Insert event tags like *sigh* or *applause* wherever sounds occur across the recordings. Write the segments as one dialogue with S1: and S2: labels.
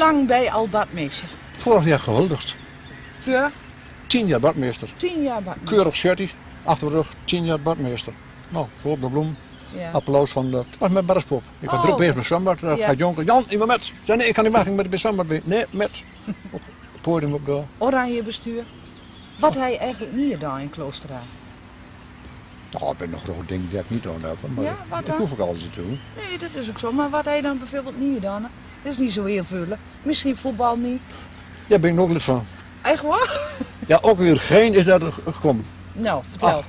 S1: lang ben je al badmeester?
S2: Vorig jaar gehuldigd.
S1: Voor
S2: Tien jaar badmeester.
S1: tien jaar badmeester.
S2: Keurig shirty, achter de rug, tien jaar badmeester. Nou, voor de bloem.
S1: Ja.
S2: Applaus van de... Het was met Barspop. Ik was
S1: Oh,
S2: druk bezig met zwembad. Daar
S1: Ja.
S2: gaat Jonker, Jan, ik ben met. Zei, nee, ik kan niet wachten, ben bij zwembad. Nee, met. *laughs* Op het podium op de...
S1: Oranje bestuur. Wat hij eigenlijk niet gedaan in Kloosteraan.
S2: Nou, ik ben nog groot ding die ik niet aan heb. Maar
S1: Ja, wat
S2: dat
S1: dan?
S2: hoef ik alles niet te doen.
S1: Nee, dat is ook zo. Maar wat hij dan bijvoorbeeld niet heeft, dat is niet zo heel veel. Misschien voetbal niet.
S2: Daar ben ik nog lid van.
S1: Echt waar?
S2: Ja, ook weer geen is daar gekomen.
S1: Nou, vertel.
S2: Ach.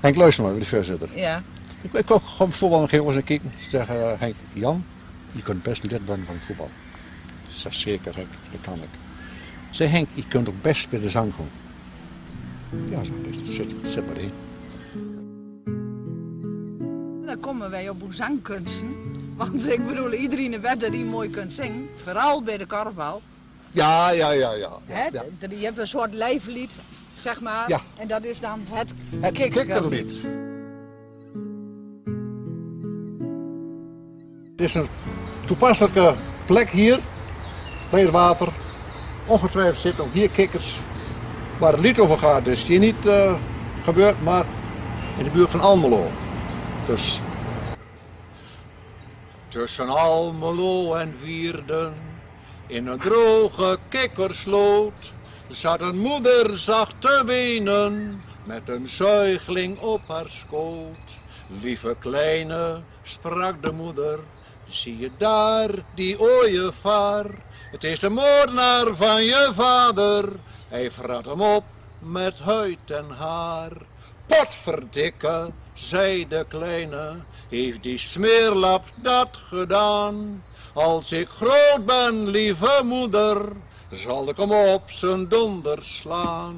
S2: Henk, luister maar, de voorzitter.
S1: Ja.
S2: Ik, ik wil gewoon voetbal nog eens kijken. Ik zeg, eh, Henk, Jan, je kunt best lid worden van het voetbal. Zeg, zeker, Henk, dat kan ik. Zeg Henk, je kunt ook best bij de zang gaan. Ja, dus, zit, zit maar in.
S1: Dan komen wij op zangkunsten. Want ik bedoel, iedereen weet dat hij mooi kunt zingen. Vooral bij de karnaval.
S2: Ja, ja, ja, ja.
S1: Hè?
S2: ja.
S1: Je hebt een soort lijflied, zeg maar.
S2: Ja.
S1: En dat is dan het,
S2: Het kikkerlied. Het is een toepasselijke plek hier, bij het water. Ongetwijfeld zitten ook hier kikkers. Waar het lied over gaat is hier niet eh, gebeurd, maar in de buurt van Almelo. Dus tussen Almelo en Wierden, in een droge kikkersloot, zat een moeder zacht te wenen, met een zuigeling op haar schoot. Lieve kleine, sprak de moeder, zie je daar die ooievaar? Het is de moordenaar van je vader, hij vrat hem op met huid en haar. Potverdikke, zei de kleine, heeft die smeerlap dat gedaan? Als ik groot ben, lieve moeder, zal ik hem op zijn donder slaan.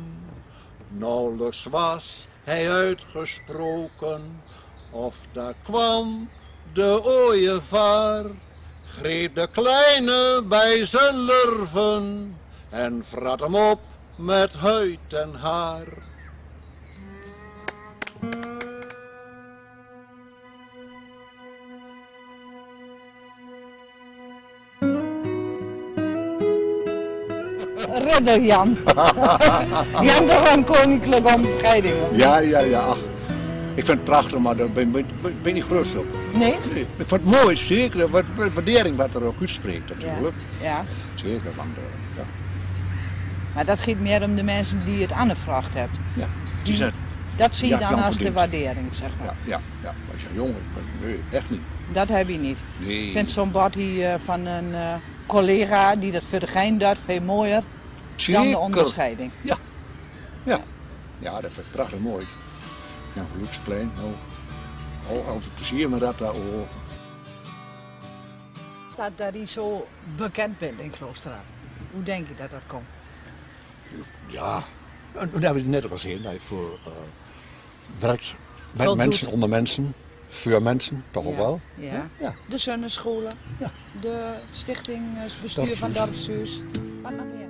S2: Nauwelijks was hij uitgesproken, of daar kwam de ooievaar, greep de kleine bij zijn lurven en vrat hem op met huid en haar.
S1: Redder Jan. *laughs* Jan toch een koninklijke onderscheiding.
S2: Ja, ja, ja. ach. Ik vind het prachtig, maar daar ben ik ben, ben niet groot op.
S1: Nee?
S2: Nee, ik vind het mooi, zeker. Wat waardering wat er ook uitspreekt natuurlijk.
S1: Ja.
S2: Zeker, want eh, ja,
S1: Maar dat gaat meer om de mensen die het aangevraagd hebt.
S2: ja, die zijn,
S1: Dat zie je
S2: Ja,
S1: dan als de waardering, zeg maar.
S2: ja, ja, ja. Maar ik zeg, jongen, ik ben, nee, echt niet.
S1: Dat heb je niet.
S2: Nee.
S1: Ik vind zo'n body eh, van een eh, collega die dat voor de gein doet veel mooier dan de
S2: Zeker.
S1: onderscheiding.
S2: Ja. Ja. Ja, dat vind ik prachtig mooi. Ja, Vloeksplein, nou. Oh, altijd plezier met dat daar. Oh.
S1: Dat, dat hij zo bekend bent in Kloosteraan. Hoe denk je dat dat komt?
S2: Ja, en toen hebben we het net al gezien. Hij voor uh, werkt met mensen,
S1: doet.
S2: onder mensen, voor mensen, toch ook wel.
S1: Ja.
S2: Ja.
S1: De zonnescholen,
S2: Ja.
S1: de stichting eh, bestuur van
S2: Dorpshuis.
S1: Dorpshuis. Wat nog meer?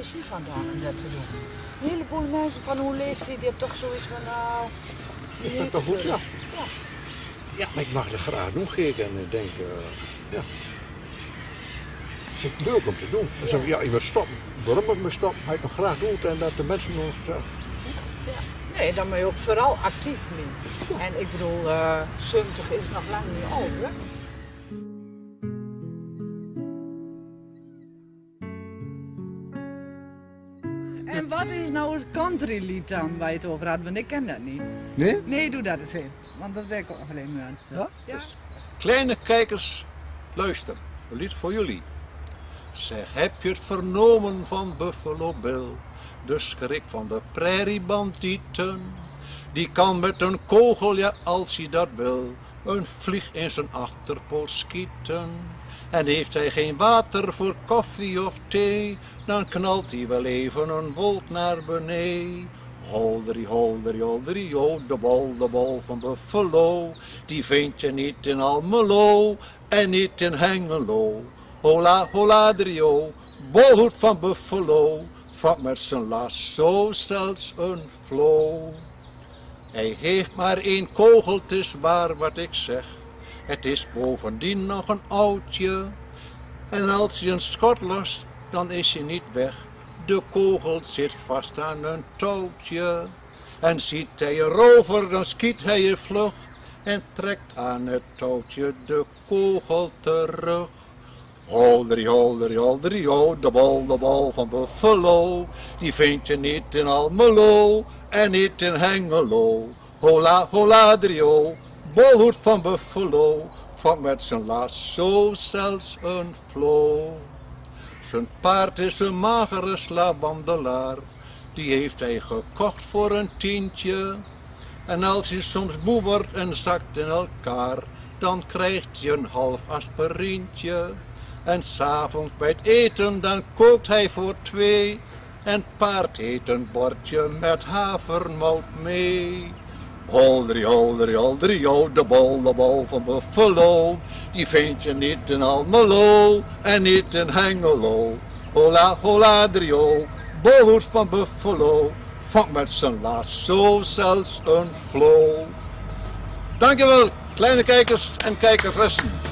S1: Energie vandaan om dat te doen? Een heleboel mensen van hoe leeft hij, die hebben toch zoiets van nou...
S2: Ik
S1: niet
S2: vind het
S1: te
S2: goed, ja.
S1: Ja.
S2: Ja, maar ik mag het graag doen. En ik denk, eh, ja. Ik het leuk om te doen. Ik, ja, je moet stoppen. Waarom ik stoppen? Hij het nog graag doet en dat de mensen nog zeggen.
S1: Nee, dan moet je ook vooral actief doen. En ik bedoel, eh 70 is nog lang niet oud, hè? Is nou het countrylied dan waar je het over had? Want ik ken dat niet.
S2: Nee?
S1: Nee, doe dat eens in. Want dat werkt ook alleen maar.
S2: Ja?
S1: Ja.
S2: Kleine kijkers, luister. Een lied voor jullie. Zeg, heb je het vernomen van Buffalo Bill? De schrik van de prairiebandieten. Die kan met een kogel, ja, als hij dat wil, een vlieg in zijn achterpoot schieten. En heeft hij geen water voor koffie of thee, dan knalt hij wel even een bolt naar beneden. Holderie, holderie, holderie, de bal, de bal van Buffalo. Die vind je niet in Almelo en niet in Hengelo. Hola, hola, drio, bolhoed van Buffalo vangt met zijn lasso zelfs een flow. Hij heeft maar één kogel, het waar wat ik zeg. Het is bovendien nog een oudje. En als je een schot lost, dan is je niet weg. De kogel zit vast aan een touwtje. En ziet hij je rover, dan schiet hij je vlug. En trekt aan het touwtje de kogel terug. Holderie, holderie, holderie, ho, de bal, de bal van Buffalo. Die vind je niet in Almelo en niet in Hengelo. Hola, hola, drio, bolhoed van Buffalo. Vangt met zijn lasso zelfs een flow. Zijn paard is een magere slaapwandelaar. Die heeft hij gekocht voor een tientje. En als hij soms moe wordt en zakt in elkaar, dan krijgt hij een half aspirintje. En s'avonds bij het eten, dan kookt hij voor twee. En paard eet een bordje met havermout mee. Holderi, holderi, holderi, oh, de bol, de bol van Buffalo. Die vind je niet in Almelo en niet in Hengelo. Hola, hola, drio, bolhoed van Buffalo. Vangt met zijn lasso zelfs een flow. Dankjewel, kleine kijkers en kijkeressen.